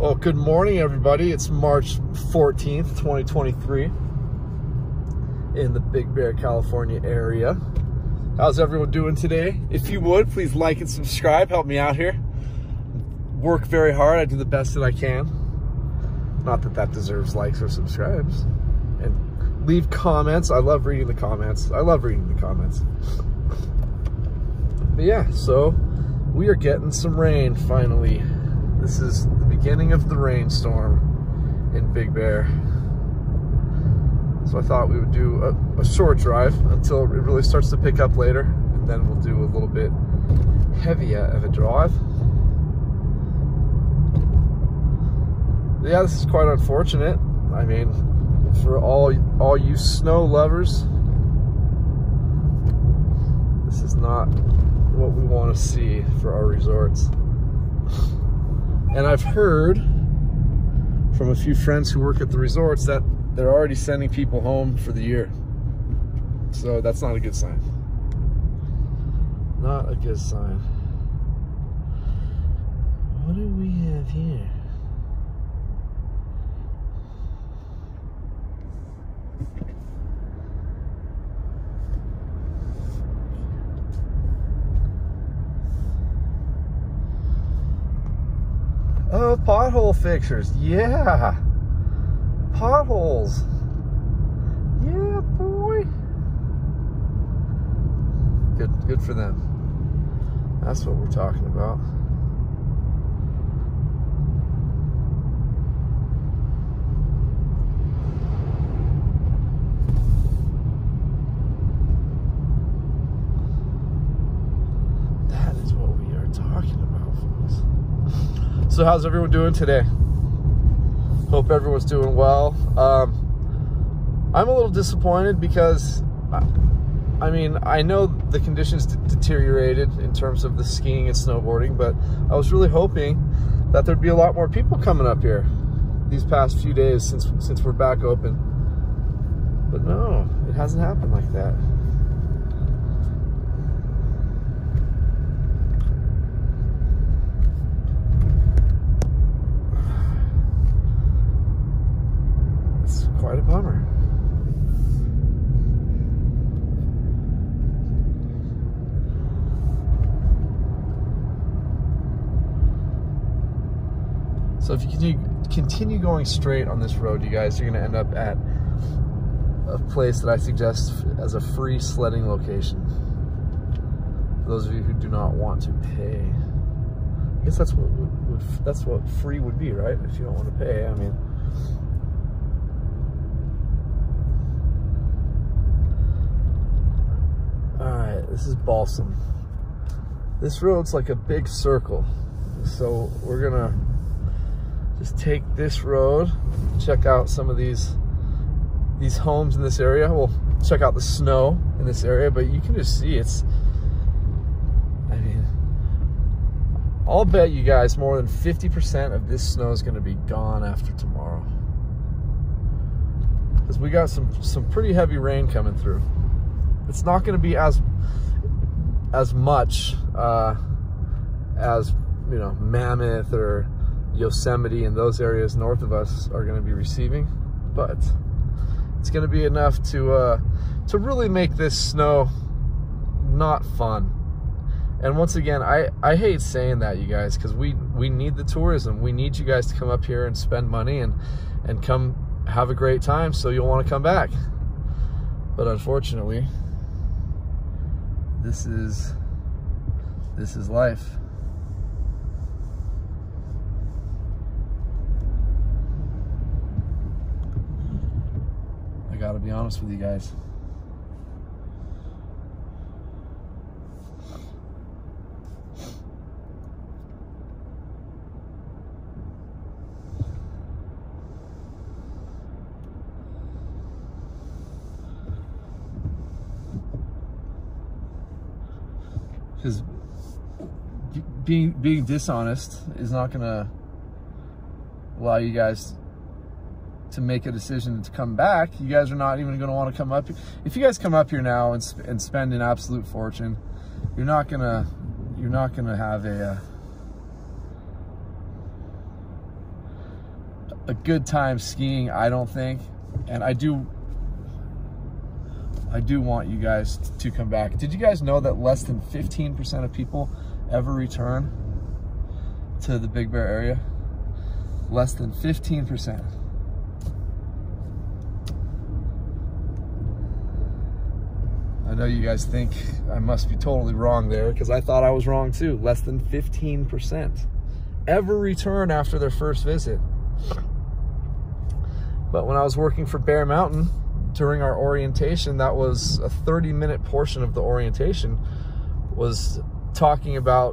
Well, good morning, everybody. It's March 14th, 2023 in the Big Bear, California area. How's everyone doing today? If you would, please like and subscribe. Help me out here. Work very hard. I do the best that I can. Not that that deserves likes or subscribes. And leave comments. I love reading the comments. I love reading the comments. But yeah, so we are getting some rain finally. This is the beginning of the rainstorm in Big Bear. So I thought we would do a, a, short drive until it really starts to pick up later. And then we'll do a little bit heavier of a drive. Yeah, this is quite unfortunate. I mean, for all all you snow lovers, this is not what we want to see for our resorts. And I've heard from a few friends who work at the resorts that they're already sending people home for the year. So that's not a good sign. Not a good sign. What do we have here? Oh, pothole fixtures. Yeah. Potholes. Yeah, boy. Good good for them. That's what we're talking about. So how's everyone doing today? Hope everyone's doing well. Um, I'm a little disappointed because, I mean, I know the conditions deteriorated in terms of the skiing and snowboarding, but I was really hoping that there'd be a lot more people coming up here these past few days since since we're back open. But no, it hasn't happened like that. Quite a bummer. So if you continue, continue going straight on this road, you guys, you're going to end up at a place that I suggest as a free sledding location. For those of you who do not want to pay. I guess that's what would, would, that's what free would be, right? If you don't want to pay, I mean. This is Balsam. This road's like a big circle. So we're gonna just take this road, check out some of these these homes in this area. We'll check out the snow in this area, but you can just see it's, I mean, I'll bet you guys more than 50% of this snow is gonna be gone after tomorrow. Because we got some, some pretty heavy rain coming through. It's not gonna be as as much uh, as you know Mammoth or Yosemite and those areas north of us are going to be receiving, but it's going to be enough to uh, to really make this snow not fun. And once again, I, I hate saying that, you guys, because we, we need the tourism. We need you guys to come up here and spend money and, and come have a great time so you'll want to come back. But unfortunately, this is this is life. I gotta be honest with you guys. Because being being dishonest is not going to allow you guys to make a decision to come back. You guys are not even going to want to come up. If you guys come up here now and, and spend an absolute fortune, you're not gonna you're not gonna have a. Uh, a good time skiing, I don't think. And I do I do want you guys to come back. Did you guys know that less than 15% of people ever return to the Big Bear area? Less than 15%. I know you guys think I must be totally wrong there because I thought I was wrong too. Less than 15% ever return after their first visit. But when I was working for Bear Mountain during our orientation, that was a 30 minute portion of the orientation was talking about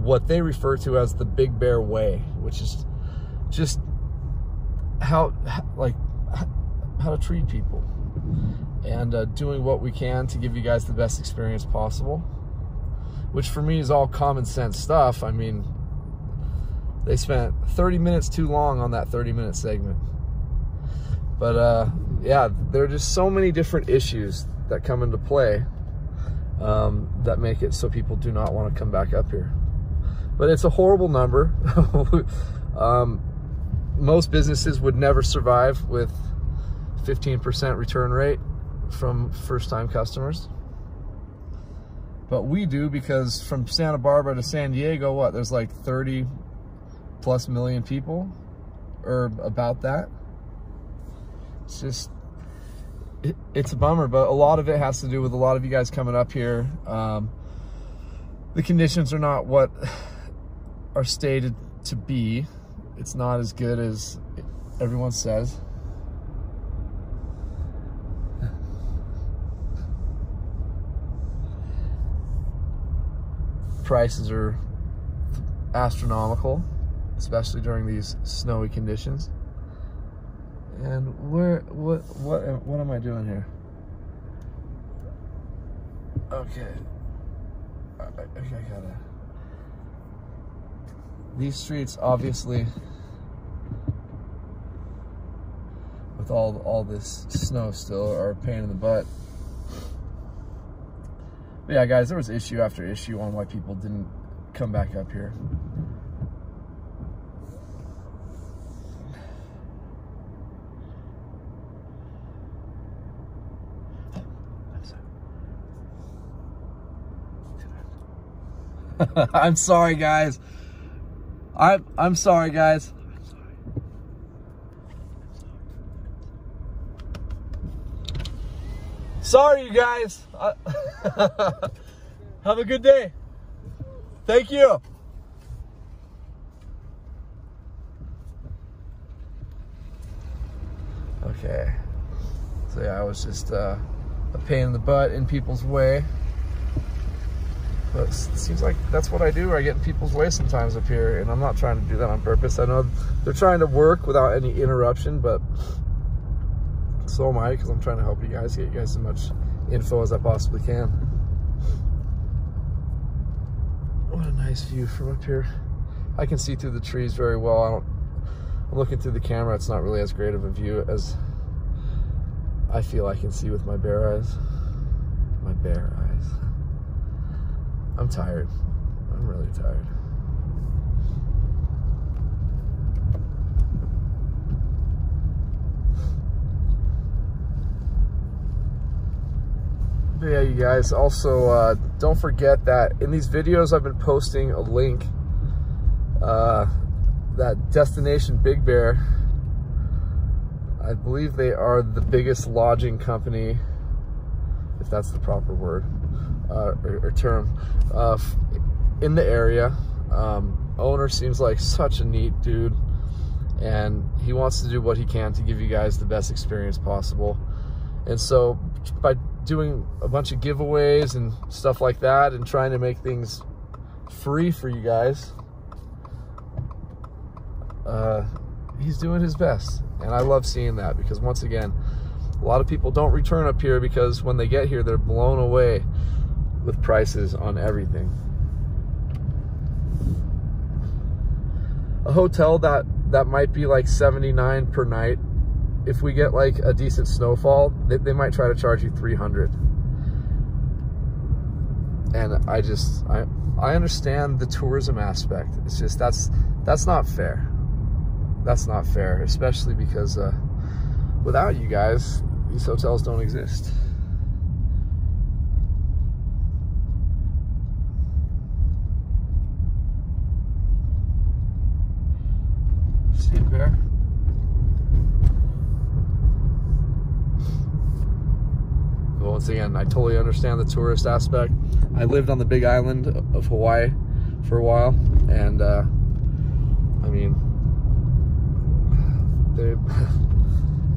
what they refer to as the Big Bear Way, which is just how, like, how to treat people and uh, doing what we can to give you guys the best experience possible, which for me is all common sense stuff. I mean, they spent 30 minutes too long on that 30 minute segment. But uh, yeah, there are just so many different issues that come into play um, that make it so people do not want to come back up here. But it's a horrible number. um, most businesses would never survive with 15% return rate from first time customers. But we do because from Santa Barbara to San Diego, what, there's like 30 plus million people or about that. It's just, it, it's a bummer, but a lot of it has to do with a lot of you guys coming up here. Um, the conditions are not what are stated to be. It's not as good as everyone says. prices are astronomical, especially during these snowy conditions. And where, what, what, uh, what am I doing here? Okay. I, I, I gotta. These streets, obviously, with all all this snow still, are a pain in the butt. But yeah, guys, there was issue after issue on why people didn't come back up here. I'm sorry, guys. I'm I'm sorry, guys. Sorry, you guys. Have a good day. Thank you. Okay. So yeah, I was just uh, a pain in the butt in people's way. But it seems like that's what I do. I get in people's way sometimes up here, and I'm not trying to do that on purpose. I know they're trying to work without any interruption, but so am I because I'm trying to help you guys, get you guys as much info as I possibly can. What a nice view from up here. I can see through the trees very well. I don't, I'm looking through the camera. It's not really as great of a view as I feel I can see with my bare eyes. My bare eyes. I'm tired. I'm really tired. But yeah, you guys, also uh, don't forget that in these videos I've been posting a link, uh, that Destination Big Bear, I believe they are the biggest lodging company, if that's the proper word uh, or, or, term, uh, in the area. Um, owner seems like such a neat dude and he wants to do what he can to give you guys the best experience possible. And so by doing a bunch of giveaways and stuff like that and trying to make things free for you guys. Uh, he's doing his best. And I love seeing that because once again, a lot of people don't return up here because when they get here, they're blown away with prices on everything. A hotel that, that might be like 79 per night if we get like a decent snowfall, they, they might try to charge you 300. And I just, I, I understand the tourism aspect. It's just, that's, that's not fair. that's not fair, especially because uh, without you guys, these hotels don't exist. Once again, I totally understand the tourist aspect. I lived on the big island of Hawaii for a while, and uh, I mean, they,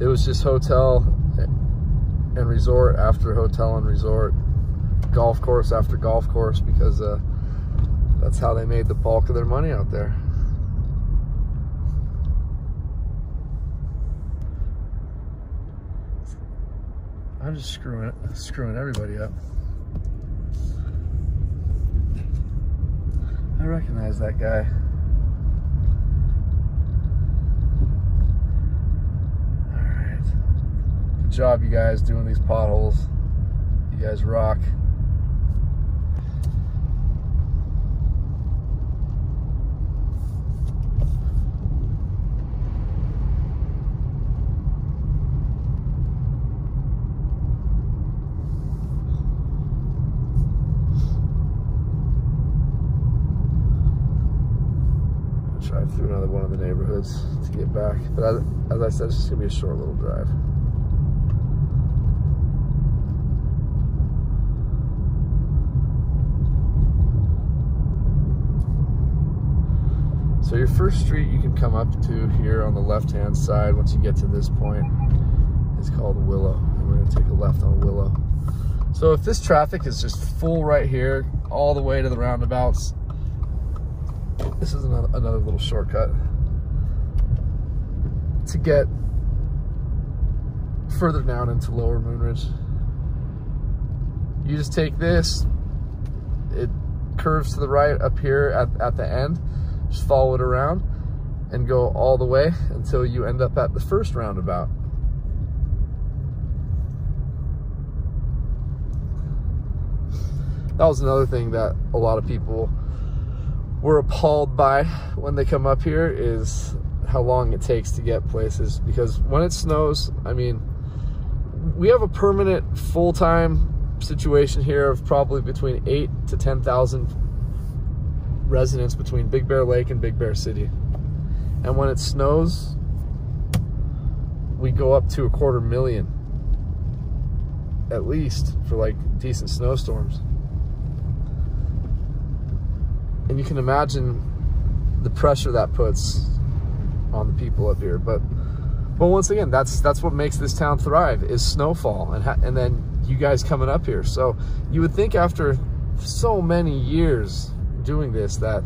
it was just hotel and resort after hotel and resort, golf course after golf course, because uh, that's how they made the bulk of their money out there. I'm just screwing it, screwing everybody up. I recognize that guy. Alright. Good job, you guys, doing these potholes. You guys rock. drive through another one of the neighborhoods to get back. But as, as I said, it's just gonna be a short little drive. So your first street you can come up to here on the left-hand side once you get to this point is called Willow. And we're gonna take a left on Willow. So if this traffic is just full right here, all the way to the roundabouts, this is another, another little shortcut to get further down into lower Moonridge. You just take this, it curves to the right up here at, at the end, just follow it around and go all the way until you end up at the first roundabout. That was another thing that a lot of people we're appalled by when they come up here is how long it takes to get places because when it snows i mean we have a permanent full-time situation here of probably between 8 to 10,000 residents between Big Bear Lake and Big Bear City. And when it snows we go up to a quarter million at least for like decent snowstorms and you can imagine the pressure that puts on the people up here. But but once again, that's that's what makes this town thrive is snowfall, and and then you guys coming up here. So you would think after so many years doing this that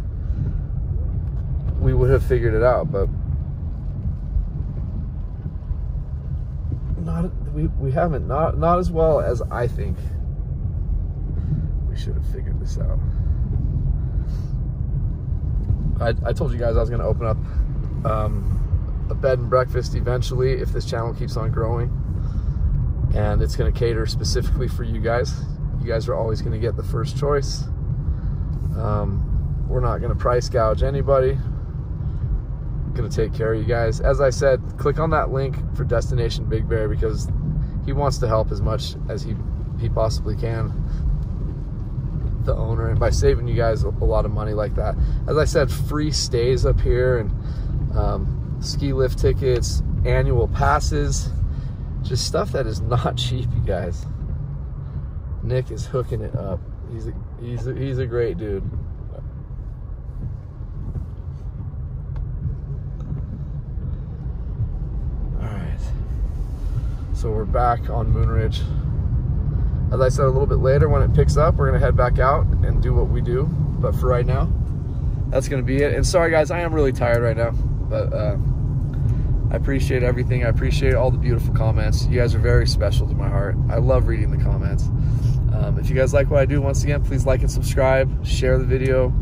we would have figured it out, but not we, we haven't not not as well as I think we should have figured this out. I, I told you guys I was going to open up um, a bed and breakfast eventually if this channel keeps on growing. And it's going to cater specifically for you guys. You guys are always going to get the first choice. Um, we're not going to price gouge anybody. Going to take care of you guys. As I said, click on that link for Destination Big Bear because he wants to help as much as he, he possibly can the owner and by saving you guys a, lot of money like that. As I said, free stays up here and um, ski lift tickets, annual passes, just stuff that is not cheap, you guys. Nick is hooking it up. He's a, he's a, he's a great dude. All right. So we're back on Moonridge. As I said, a little bit later when it picks up, we're gonna head back out and do what we do. But for right now, that's gonna be it. And sorry guys, I am really tired right now, but uh, I appreciate everything. I appreciate all the beautiful comments. You guys are very special to my heart. I love reading the comments. Um, if you guys like what I do, once again, please like and subscribe, share the video,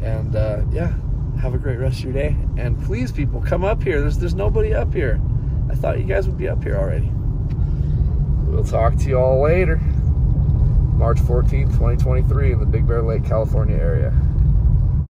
and uh, yeah, have a great rest of your day. And please, people, come up here. There's there's nobody up here. I thought you guys would be up here already. We'll talk to you all later. March 14th, 2023 in the Big Bear Lake, California area.